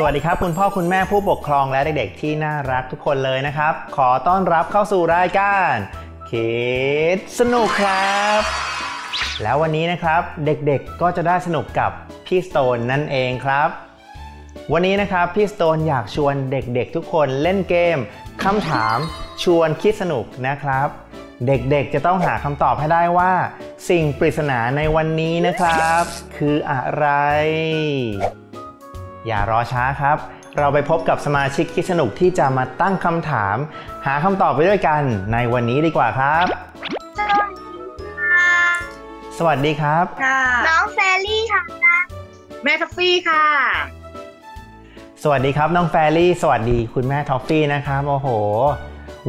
สวัสดีครับ คุณพ่อคุณแม่ผู้ปกครองและเด็กๆที่น่ารักทุกคนเลยนะครับ ขอต้อนรับเข้าสู่รายการคิดสนุกครับ แล้ววันนี้นะครับเด็กๆก็จะได้สนุกกับพี่สโตนนั่นเองครับ วันนี้นะครับพี่สโตนอยากชวนเด็กๆทุกคนเล่นเกมคำถามชวนคิดสนุกนะครับ เด็กๆจะต้องหาคำตอบให้ได้ว่า สิ่งปริศนาในวันนี้นะครับ คืออะไร อย่ารอช้าครับ เราไปพบกับสมาชิกคิดสนุกที่จะมาตั้งคำถาม หาคำตอบไปด้วยกันในวันนี้ดีกว่าครับ สวัสดีครับ ค่ะ น้องแฟรี่ค่ะ แม่ทอฟฟี่ค่ะ สวัสดีครับน้องแฟรี่ สวัสดีคุณแม่ทอฟฟี่นะครับโอ้โห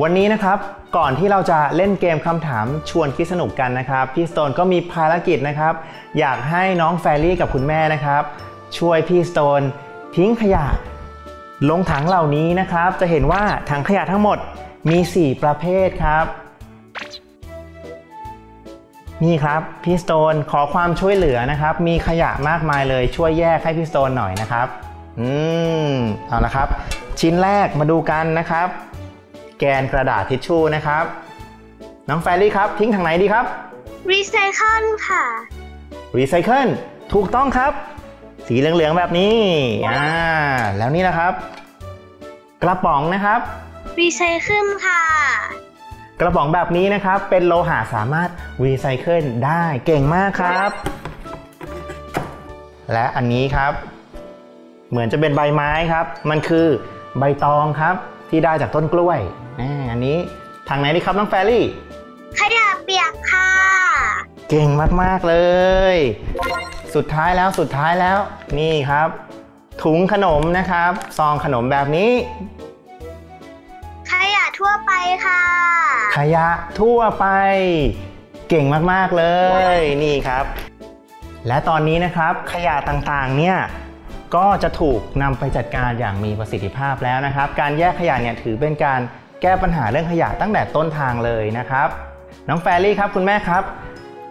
วันนี้นะครับก่อนที่เราจะเล่นเกมคำถามชวนคิดสนุกกันนะครับพี่สโตนก็มีภารกิจนะครับ อยากให้น้องแฟรี่กับคุณแม่นะครับ ช่วยพี่สโตนทิ้งขยะ ลงถังเหล่านี้นะครับ จะเห็นว่าถังขยะทั้งหมดมี 4 ประเภทครับ นี่ครับพี่สโตนขอความช่วยเหลือนะครับ มีขยะมากมายเลยช่วยแยกให้พี่สโตนหน่อยนะครับ อืมเอาละครับ ชิ้นแรกมาดูกันนะครับ แกนกระดาษทิชชู่นะครับ น้องแฟรี่ครับ ทิ้งถังไหนดีครับรีไซเคิลค่ะรีไซเคิลถูกต้องครับ สีเหลืองๆแบบนี้อ่าแล้วนี่นะครับ กระป๋องนะครับรีไซเคิลค่ะ กระป๋องแบบนี้นะครับ เป็นโลหะสามารถรีไซเคิลได้เก่งมากครับ และอันนี้ครับ เหมือนจะเป็นใบไม้ครับ มันคือใบตองครับที่ได้จากต้นกล้วยอ่าอันนี้ทางไหนดีครับน้องแฟรี่ขยะเปียกค่ะ เก่งมาก ๆ เลย สุดท้ายแล้วสุดท้ายแล้ว นี่ครับ ถุงขนมนะครับ ซองขนมแบบนี้ ขยะทั่วไปค่ะ ขยะทั่วไป เก่งมากๆเลย นี่ครับ และตอนนี้นะครับขยะต่างๆ เนี่ยก็จะถูกนำไปจัดการอย่างมีประสิทธิภาพแล้วนะครับ การแยกขยะเนี่ยถือเป็นการแก้ปัญหาเรื่องขยะตั้งแต่ต้นทางเลยนะครับ น้องแฟรี่ครับคุณแม่ครับ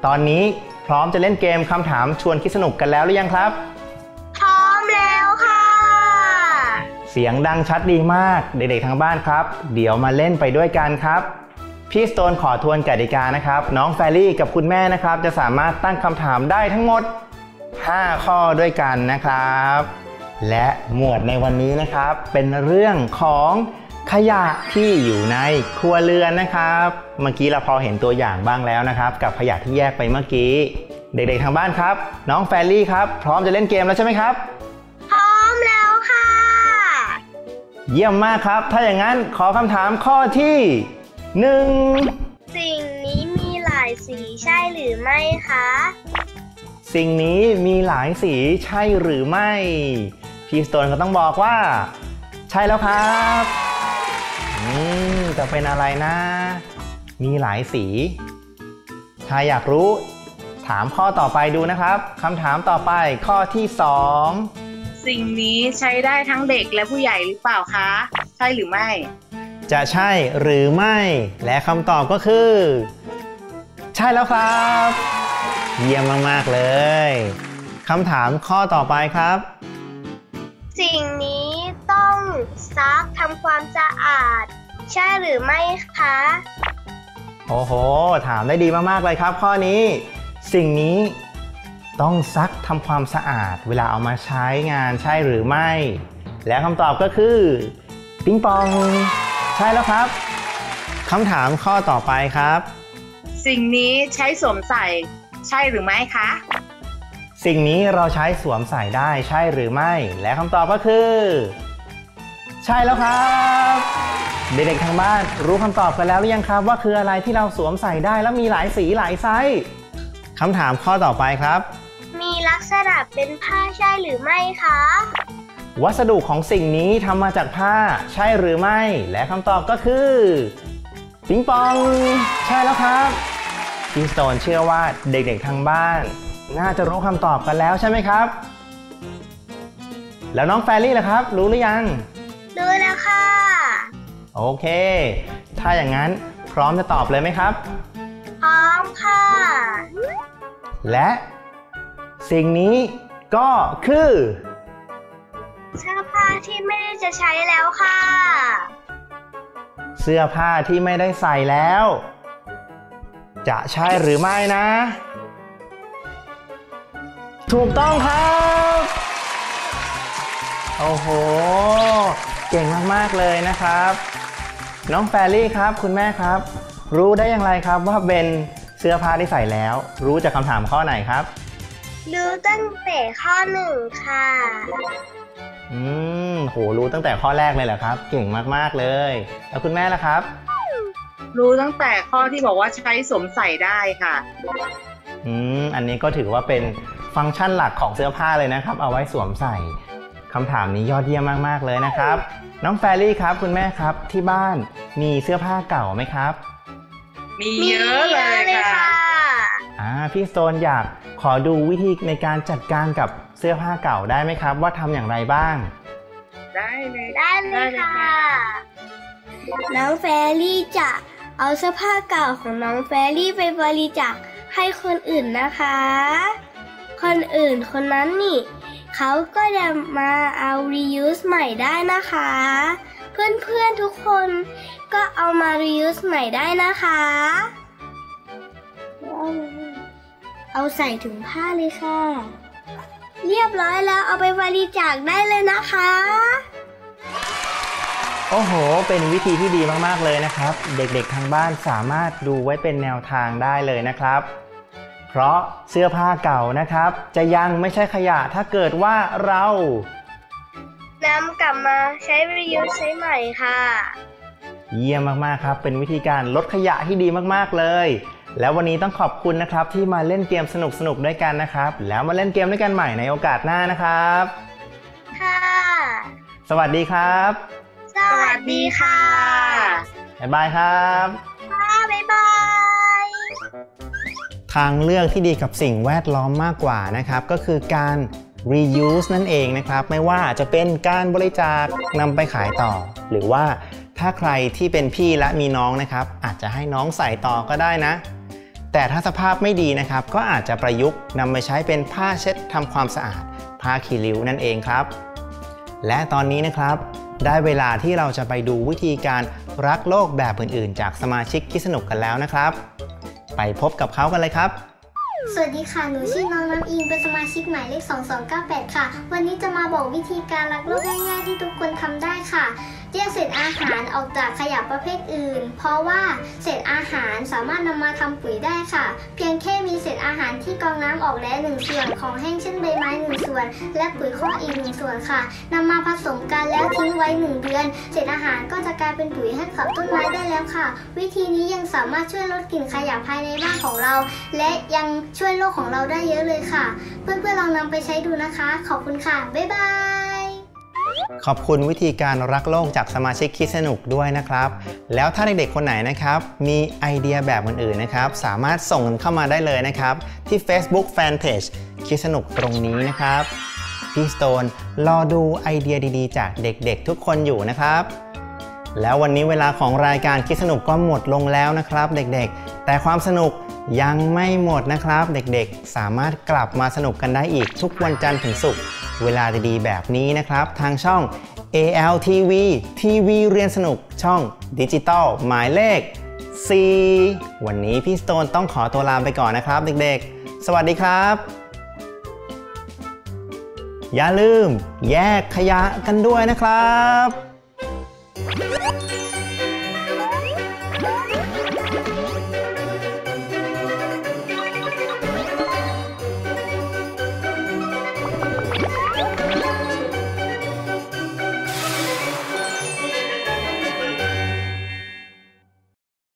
ตอนนี้ พร้อมจะเล่นเกมคำถามชวนคิดสนุกกันแล้วหรือยังครับ พร้อมแล้วค่ะ เสียงดังชัดดีมากเด็กๆทางบ้านครับ เดี๋ยวมาเล่นไปด้วยกันครับพี่สโตนขอทวนกติกานะครับ น้องแฟรี่กับคุณแม่นะครับ จะสามารถตั้งคำถามได้ทั้งหมด 5 ข้อด้วยกันนะครับ และหมวดในวันนี้นะครับ เป็นเรื่องของ ขยะที่อยู่ในครัวเรือนนะครับ เมื่อกี้เราพอเห็นตัวอย่างบ้างแล้วนะครับ กับขยะที่แยกไปเมื่อกี้ เด็กๆทางบ้านครับ น้องแฟรี่ครับ พร้อมจะเล่นเกมแล้วใช่ไหมครับ พร้อมแล้วค่ะ เยี่ยมมากครับ ถ้าอย่างนั้นขอคำถามข้อที่1สิ่งนี้มีหลายสีใช่หรือไม่คะ สิ่งนี้มีหลายสีใช่หรือไม่ พี่สโตนก็ต้องบอกว่า ใช่แล้วครับอื มจะเป็นอะไรนะ มีหลายสี ถ้าอยากรู้ ถามข้อต่อไปดูนะครับคำถามต่อไปข้อที่ 2 สิ่งนี้ใช้ได้ทั้งเด็กและผู้ใหญ่หรือเปล่าคะ ใช่หรือไม่ จะใช่หรือไม่ และคำตอบก็คือ ใช่แล้วครับ เยี่ยมมาก ๆ เลยคำถามข้อต่อไปครับ สิ่งนี้ต้องซักทำความสะอาด ใช่หรือไม่คะ โอ้โห ถามได้ดีมากๆเลยครับ ข้อนี้ สิ่งนี้ต้องซักทำความสะอาด เวลาเอามาใช้งานใช่หรือไม่ และคำตอบก็คือ ปิงปอง ใช่แล้วครับคำถามข้อต่อไปครับ สิ่งนี้ใช้สวมใส่ ใช่หรือไม่คะ สิ่งนี้เราใช้สวมใส่ได้ใช่หรือไม่ และคำตอบก็คือ ใช่แล้วครับ เด็กๆทางบ้านรู้คำตอบกันแล้วหรือยังครับ ว่าคืออะไรที่เราสวมใส่ได้แล้วมีหลายสีหลายไซส์คำถามข้อต่อไปครับ มีลักษณะเป็นผ้าใช่หรือไม่คะ วัสดุของสิ่งนี้ทำมาจากผ้าใช่หรือไม่ และคำตอบก็คือปิงปอง ใช่แล้วครับพี่สโตนเชื่อว่าเด็กๆทางบ้าน น่าจะรู้คำตอบกันแล้วใช่ไหมครับ แล้วน้องแฟรี่ล่ะครับ รู้หรือยัง รู้แล้วค่ะ โอเค ถ้าอย่างนั้นพร้อมจะตอบเลยไหมครับ พร้อมค่ะ และสิ่งนี้ก็คือเสื้อผ้าที่ไม่ได้จะใช้แล้วค่ะ เสื้อผ้าที่ไม่ได้ใส่แล้ว จะใช่หรือไม่นะ ถูกต้องครับ โอ้โห เก่งมาก ๆ เลยนะครับ น้องแฟรี่ครับ คุณแม่ครับ รู้ได้อย่างไรครับว่าเป็นเสื้อผ้าที่ใส่แล้ว รู้จากคำถามข้อไหนครับ รู้ตั้งแต่ข้อหนึ่งค่ะ อืมโหรู้ตั้งแต่ข้อแรกเลยเหรอครับ เก่งมากๆเลย แล้วคุณแม่ล่ะครับ รู้ตั้งแต่ข้อที่บอกว่าใช้สวมใส่ได้ค่ะ อืมอันนี้ก็ถือว่าเป็นฟังก์ชันหลักของเสื้อผ้าเลยนะครับ เอาไว้สวมใส่คำถามนี้ยอดเยี่ยมมากๆเลยนะครับ น้องแฟรี่ครับคุณแม่ครับที่บ้านมีเสื้อผ้าเก่าไหมครับมีมีเยอะเลยค่ะอ่าพี่โซนอยากขอดูวิธีในการจัดการกับเสื้อผ้าเก่าได้ไหมครับ ว่าทำอย่างไรบ้าง ได้เลยได้เลยค่ะ น้องแฟรี่จะเอาเสื้อผ้าเก่าของน้องแฟรี่ไปบริจาคให้คนอื่นนะคะ คนอื่นคนนั้นนี่ เขาก็จะมาเอา reuse ใหม่ได้นะคะ เพื่อนๆทุกคนก็เอามา reuse ใหม่ได้นะคะ เอาใส่ถุงผ้าเลยค่ะ เรียบร้อยแล้วเอาไปบริจาคได้เลยนะคะ โอ้โห เป็นวิธีที่ดีมากๆเลยนะครับ เด็กๆทางบ้านสามารถดูไว้เป็นแนวทางได้เลยนะครับ ราะเสื้อผ้าเก่านะครับ จะยังไม่ใช่ขยะถ้าเกิดว่าเรานำกลับมาใช้ reuse ใช้ใหม่ค่ะ เยี่ยมมากๆครับ เป็นวิธีการลดขยะที่ดีมากๆเลย แล้ววันนี้ต้องขอบคุณนะครับที่มาเล่นเกมสนุกๆด้วยกันนะครับ แล้วมาเล่นเกมด้วยกันใหม่ในโอกาสหน้านะครับ ค่ะ สวัสดีครับ สวัสดีค่ะบ๊ายบายครับางเลือกที่ดีกับสิ่งแวดล้อมมากกว่านะครับ ก็คือการ reuse นั่นเองนะครับ ไม่ว่าจะเป็นการบริจาคนำไปขายต่อ หรือว่าถ้าใครที่เป็นพี่และมีน้องนะครับ อาจจะให้น้องใส่ต่อก็ได้นะ แต่ถ้าสภาพไม่ดีนะครับ ก็อาจจะประยุกต์นำไปใช้เป็นผ้าเช็ดทำความสะอาด ผ้าคีริ้วนั่นเองครับ และตอนนี้นะครับ ได้เวลาที่เราจะไปดูวิธีการรักโลกแบบอื่น ๆ จากสมาชิกคิดสนุกกันแล้วนะครับ ไปพบกับเขากันเลยครับสวัสดีค่ะ หนูชื่อน้องน้ำอิง เป็นสมาชิกหมายเลข 2298 ค่ะ วันนี้จะมาบอกวิธีการรักโลกง่ายๆ ที่ทุกคนทำได้ค่ะแยกเศษอาหารออกจากขยะประเภทอื่น เพราะว่าเศษอาหารสามารถนำมาทำปุ๋ยได้ค่ะ เพียงแค่มีเศษอาหารที่กองน้ำออกแล้วหนึ่งส่วนของแห้งเช่นใบไม้หนึ่งส่วน และปุ๋ยข้ออีกหนึ่งส่วนค่ะนำมาผสมกันแล้วทิ้งไว้หนึ่งเดือน เศษอาหารก็จะกลายเป็นปุ๋ยให้กับต้นไม้ได้แล้วค่ะ วิธีนี้ยังสามารถช่วยลดกลิ่นขยะภายในบ้านของเรา และยังช่วยโลกของเราได้เยอะเลยค่ะ เพื่อนๆลองนำไปใช้ดูนะคะ ขอบคุณค่ะ บ๊ายบาย ขอบคุณวิธีการรักโลกจากสมาชิกคิดสนุกด้วยนะครับ แล้วถ้าเด็กๆคนไหนนะครับ มีไอเดียแบบอื่นๆนะครับ สามารถส่งเข้ามาได้เลยนะครับ ที่ Facebook Fanpage คิดสนุกตรงนี้นะครับพี่สโตนรอดูไอเดียดีๆ จากเด็กๆ ทุกคนอยู่นะครับ แล้ววันนี้เวลาของรายการคิดสนุกก็หมดลงแล้วนะครับ เด็กๆ แต่ความสนุกยังไม่หมดนะครับ เด็กๆ สามารถกลับมาสนุกกันได้อีกทุกวันจันทร์ถึงศุกร์ เวลาดีๆ แบบนี้นะครับ ทางช่อง ALTV ทีวีเรียนสนุกช่องดิจิตอลหมายเลข 4 วันนี้พี่สโตนต้องขอตัวลาไปก่อนนะครับเด็กๆ สวัสดีครับ อย่าลืมแยกขยะกันด้วยนะครับ